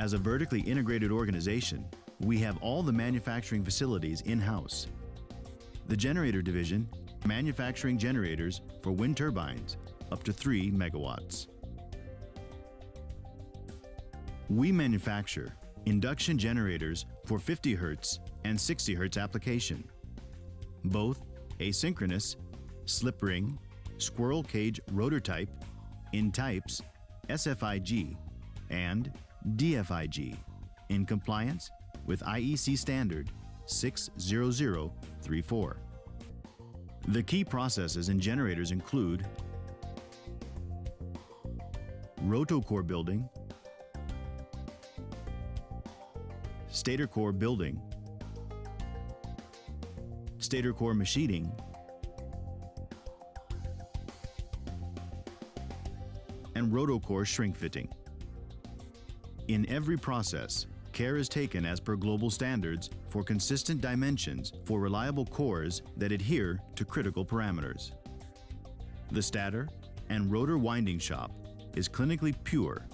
As a vertically integrated organization, we have all the manufacturing facilities in-house. The generator division, manufacturing generators for wind turbines up to 3 megawatts. We manufacture induction generators for 50 Hz and 60 Hz application, both asynchronous, slip ring, squirrel cage rotor type, in types SFIG and DFIG in compliance with IEC standard 60034. The key processes in generators include rotor core building, stator core building, stator core machining, and rotor core shrink fitting. In every process, care is taken as per global standards for consistent dimensions for reliable cores that adhere to critical parameters. The stator and rotor winding shop is clinically pure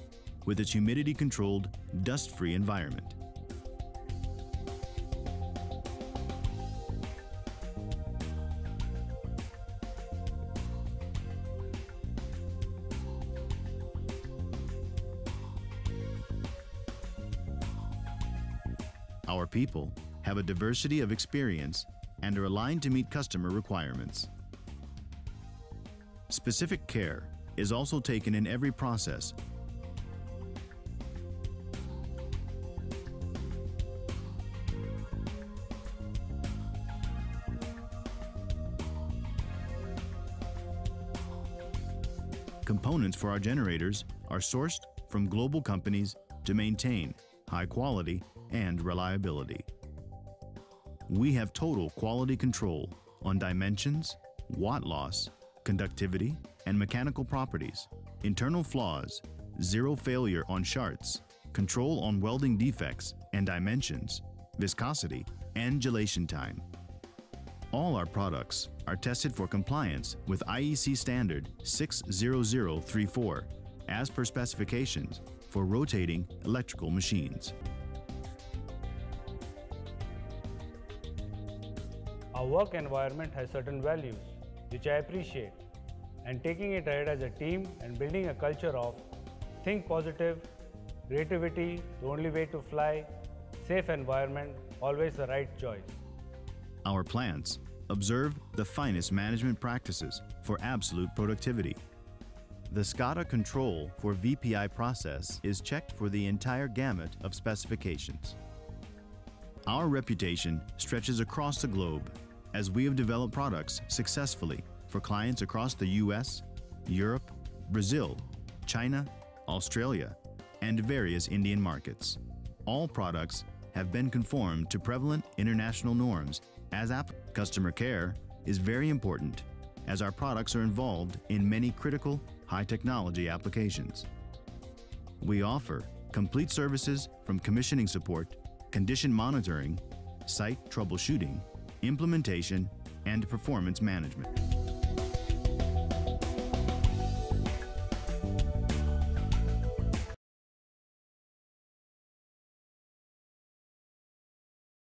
with its humidity-controlled, dust-free environment. Our people have a diversity of experience and are aligned to meet customer requirements. Specific care is also taken in every process Components for our generators are sourced from global companies to maintain high quality and reliability. We have total quality control on dimensions, watt loss, conductivity, and mechanical properties, internal flaws, zero failure on shafts, control on welding defects and dimensions, viscosity, and gelation time. All our products are tested for compliance with IEC standard 60034 as per specifications for rotating electrical machines. Our work environment has certain values, which I appreciate, and taking it ahead as a team and building a culture of think positive, creativity, the only way to fly, safe environment, always the right choice. Our plants observe the finest management practices for absolute productivity. The SCADA control for VPI process is checked for the entire gamut of specifications. Our reputation stretches across the globe as we have developed products successfully for clients across the US, Europe, Brazil, China, Australia, and various Indian markets. All products have been conformed to prevalent international norms as app customer care is very important as our products are involved in many critical high technology applications. We offer complete services from commissioning support, condition monitoring, site troubleshooting, implementation, and performance management.